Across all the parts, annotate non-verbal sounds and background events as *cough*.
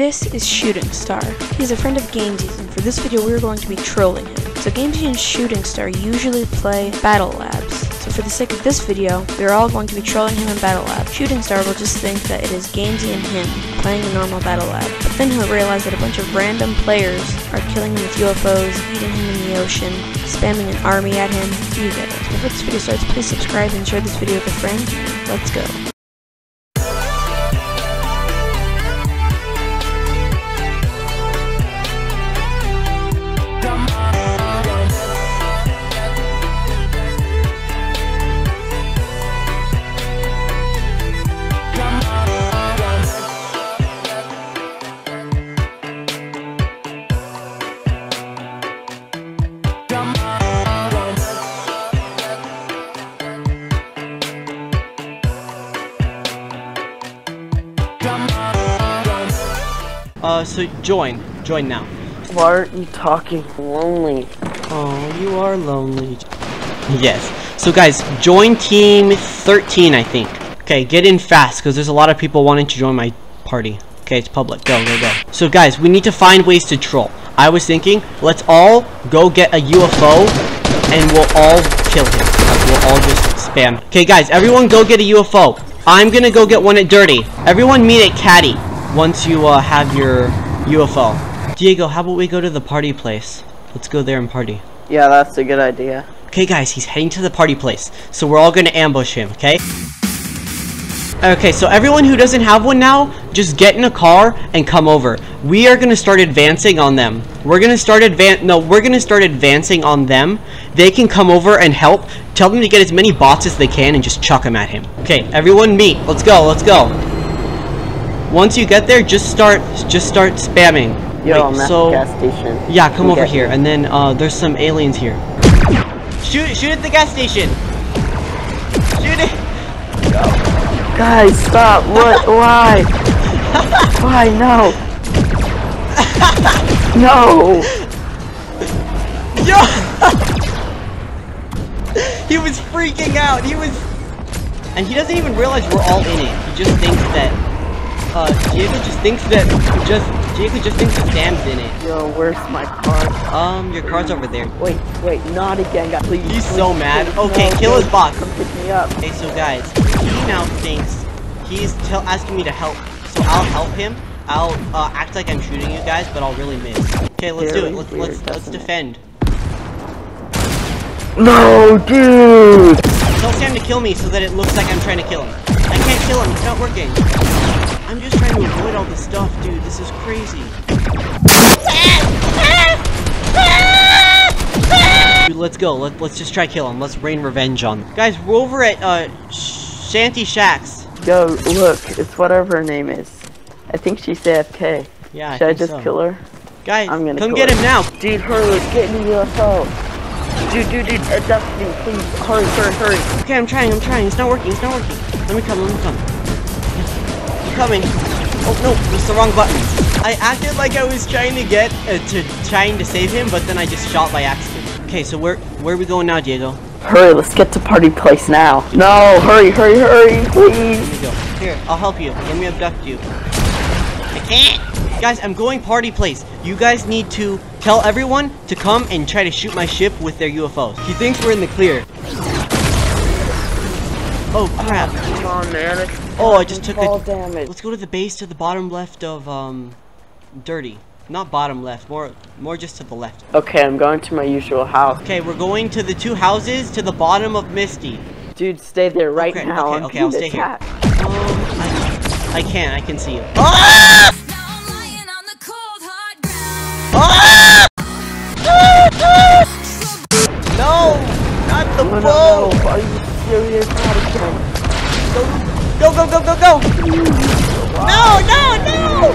This is Shooting Star. He's a friend of Gamesy's, and for this video we are going to be trolling him. So Gamesy and Shooting Star usually play Battle Labs. So for the sake of this video, we are all going to be trolling him in Battle Lab. Shooting Star will just think that it is Gamesy and him playing a normal Battle Lab. But then he'll realize that a bunch of random players are killing him with UFOs, eating him in the ocean, spamming an army at him. You get it. Before this video starts, please subscribe and share this video with a friend. Let's go. Uh, so join. Join now. Why aren't you talking lonely? Oh, you are lonely. Yes. So guys, join team 13, I think. Okay, get in fast, because there's a lot of people wanting to join my party. Okay, it's public. Go, go, go. So guys, we need to find ways to troll. I was thinking, let's all go get a UFO, and we'll all kill him. Like, we'll all just spam. Okay guys, everyone go get a UFO. I'm gonna go get one at Dirty. Everyone meet at Caddy once you uh, have your UFO. Diego, how about we go to the party place? Let's go there and party. Yeah, that's a good idea. Okay guys, he's heading to the party place. So we're all gonna ambush him, okay? Okay, so everyone who doesn't have one now, just get in a car and come over. We are gonna start advancing on them. We're gonna start advan- no, we're gonna start advancing on them. They can come over and help. Tell them to get as many bots as they can and just chuck them at him. Okay, everyone meet. Let's go, let's go. Once you get there, just start, just start spamming. Yo, Wait, I'm at the gas station. yeah, come over here, me. and then uh, there's some aliens here. Shoot! Shoot at the gas station! Shoot it! Guys, stop! What? *laughs* Why? Why? No! No! Yo! he was freaking out. He was, and he doesn't even realize we're all in it. He just thinks that. Uh, Diego just thinks that just Diego just thinks that Sam's in it. Yo, where's my car? Um, your car's over there. Wait, wait, not again, guys. Please. He's please, so mad. please, Okay, no, kill his please, box. Come pick me up. Okay, so guys, he now thinks he's asking me to help. So I'll help him. I'll uh, act like I'm shooting you guys, but I'll really miss. Okay, let's do it. Let's weird, let's let's defend. No, dude! Tell Sam to kill me so that it looks like I'm trying to kill him. I can't kill him. It's not working. I'm just trying to avoid all this stuff, dude. This is crazy. Dude, let's go. Let, let's just try kill him. Let's rain revenge on them. Guys, we're over at uh, Shanty Shacks. Yo, look, it's whatever her name is. I think she's AFK. Yeah, I Should I, just so. kill her? Guys, I'm gonna come get her. him now. Dude, hurry, get the UFO. Dude, dude, dude, uh, Dustin, please, hurry, hurry, hurry. Okay, I'm trying, I'm trying. It's not working, it's not working. Let me come, let me come. I'm coming. Oh no, it's the wrong button. I acted like I was trying to get, uh, to, trying to save him, but then I just shot by accident. Okay, so where, where are we going now, Diego? Hurry, let's get to party place now. No, hurry, hurry, hurry, please. Here we go. Here, I'll help you. Let me abduct you. I can't! Guys, I'm going party place. You guys need to tell everyone to come and try to shoot my ship with their UFOs. He thinks we're in the clear. Oh crap. Come on, man. Oh, I just took fall a- damage. Let's go to the base to the bottom left of um dirty. Not bottom left, more more just to the left. Okay, I'm going to my usual house. Okay, we're going to the two houses to the bottom of Misty. Dude, stay there right Okay, now. okay, okay, I'll stay here. Um I, I can't, I can see you. Ah! Now I'm lying on the cold hard ground. Ah! No! Not the No, no, no. Are you serious? Not again. Go, go, go, go, go! Go! No, no, no!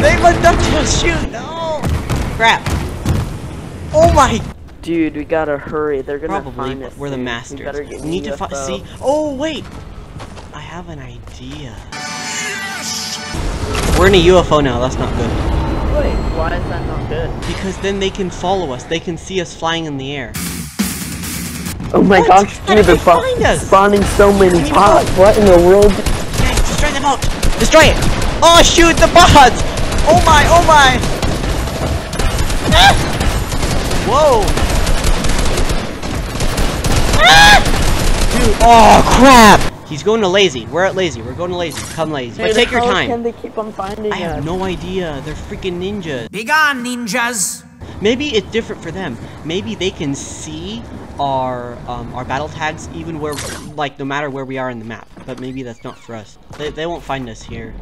They abducted us, shoot! No! Crap. Oh my Dude, we gotta hurry. They're gonna Probably, find us. we're the. We masters. get We need to see. Oh wait, I have an idea. We're in a UFO now. That's not good Wait, why is that not good? because then they can follow us. They can see us flying in the air. Oh my What? gosh, How dude, they're they find us? spawning so many need to bots. What in the world? Guys, destroy them out! Destroy it! Oh shoot, the bots! Oh my, oh my! Ah! Whoa! Ah! Dude, oh crap! He's going to lazy. We're at lazy. We're going to lazy. Come lazy. But Dude, take your time. can they keep on finding I have us? no idea. They're freaking ninjas. Be gone, ninjas! Maybe it's different for them. Maybe they can see our um, our battle tags even where like no matter where we are in the map. But maybe that's not for us. They, they won't find us here.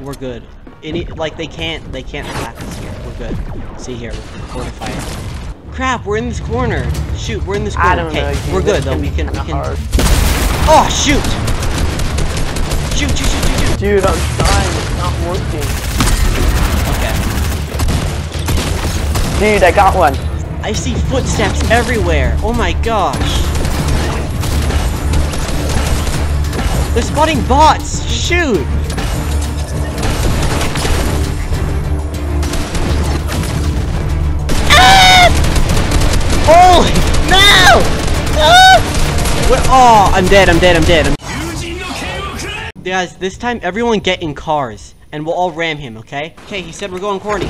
We're good. Any like they can't they can't attack us here. We're good. See here, we're fortified. Crap, we're in this corner. Shoot, we're in this corner. Okay, know. we're good though. We can we can. hard. Oh shoot! Shoot! Shoot! Shoot! Shoot! shoot. Dude, I'm dying It's not working. Okay. Dude, I got one. I see footsteps everywhere. Oh my gosh. They're spotting bots. Shoot. Ah! Holy no! Ah! Oh, I'm dead. I'm dead. I'm dead. I'm Guys, this time everyone get in cars, and we'll all ram him. Okay? Okay. He said we're going corny.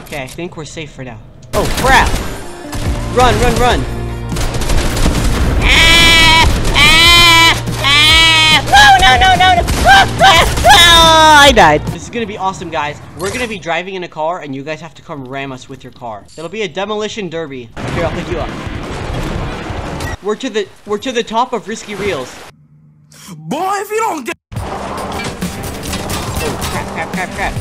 Okay, I think we're safe for now. Oh, crap! Run, run, run! Ah! Ah! Ah! No, no, no, no, no! Ah! Ah! Ah! I died. This is gonna be awesome, guys. We're gonna be driving in a car, and you guys have to come ram us with your car. It'll be a demolition derby. Here, I'll pick you up. We're to the we're to the top of Risky Reels. Boy, if you don't get. Oh, crap, crap, crap, crap.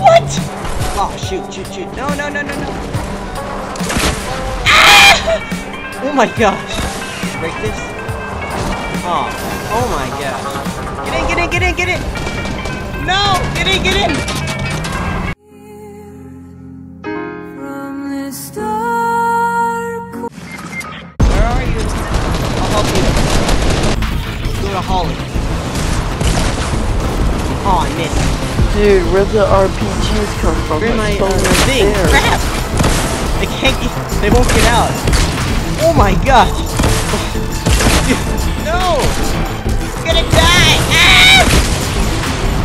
What? Oh, shoot, shoot, shoot. No, no, no, no, no. Ah! Oh my gosh. Break this. Oh, oh my gosh. Get in, get in, get in, get in. No, get in, get in. Dude, where the RPGs come from? Where Like, my so uh, right thing? there. Crap! I can't get. They won't get out. Oh my god! no! I'm gonna die! Ah!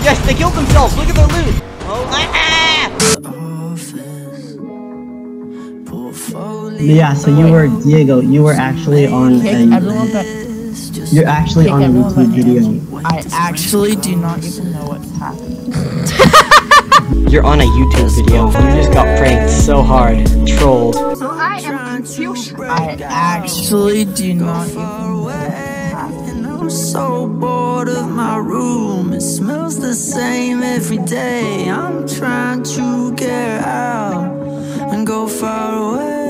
Yes, they killed themselves. Look at their loot. Oh, ah! Yeah, so you were Diego. You were actually on a. You're actually on a YouTube video. I actually do not even know what's happening. *laughs* You're on a YouTube video. You just got pranked so hard, trolled. So I am i actually do not even know what's happening. I'm so bored of my room. It smells the same every day. I'm trying to get out and go far away.